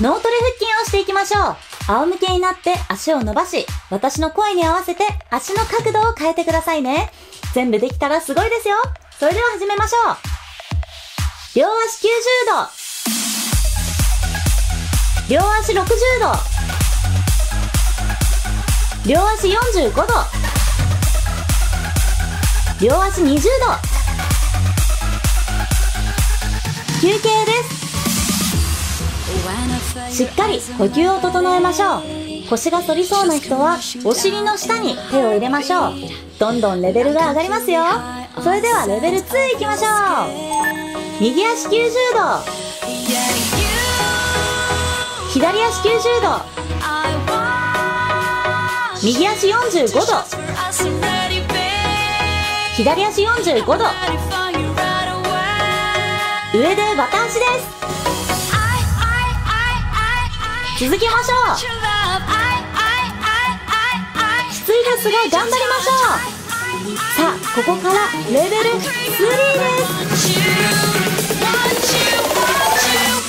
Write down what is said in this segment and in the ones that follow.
脳トレ腹筋をしていきましょう。仰向けになって足を伸ばし、私の声に合わせて足の角度を変えてくださいね。全部できたらすごいですよ。それでは始めましょう。両足90度。両足60度。両足45度。両足20度。休憩です。しっかり呼吸を整えましょう。腰が反りそうな人はお尻の下に手を入れましょう。どんどんレベルが上がりますよ。それではレベル2いきましょう。右足90度。左足90度。右足45度。左足45度。上でバタ足です。続けましょうきついですが頑張りましょう。さあここからレベル3です。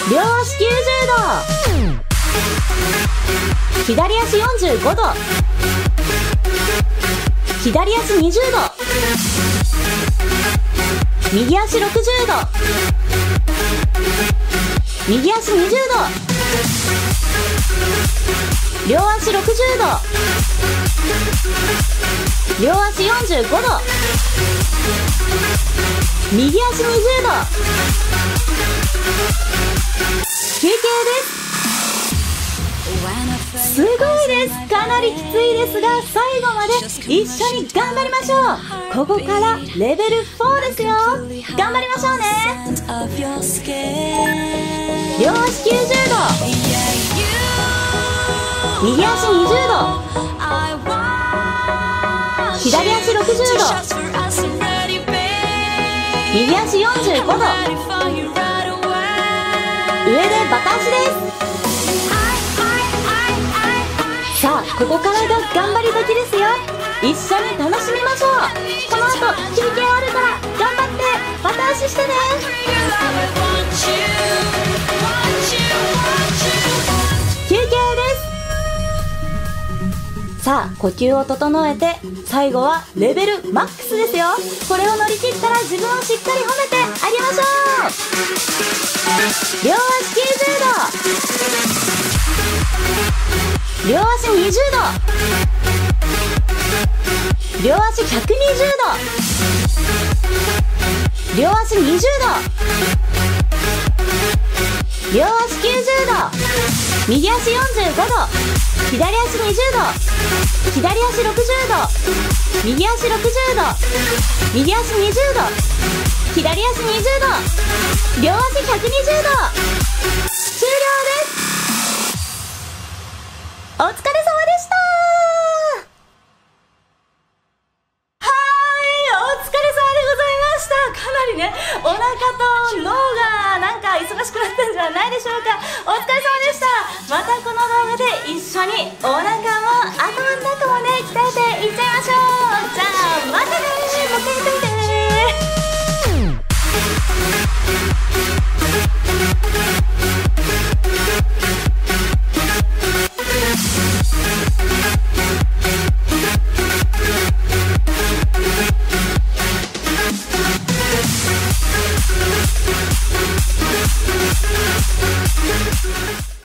両足90度。左足45度。左足20度。右足60度。右足20度。両足60度。両足45度。右足20度。休憩です。すごいです。かなりきついですが最後まで一緒に頑張りましょう。ここからレベル4ですよ。頑張りましょうね。両足90度右足20度。左足60度。右足45度。上でバタ足です。さあここからが頑張り時ですよ。一緒に楽しみましょう。この後休憩あるから頑張ってバタ足してね。さあ呼吸を整えて最後はレベルマックスですよ。これを乗り切ったら自分をしっかり褒めてあげましょう。両足90度両足20度。両足120度。両足20度。両足90度。右足45度。左足20度。左足60度。右足60度。右足20度。左足20度。両足120度。りね、お腹と脳がなんか忙しくなったんじゃないでしょうか。お疲れ様でした。またこの動画で一緒にお腹を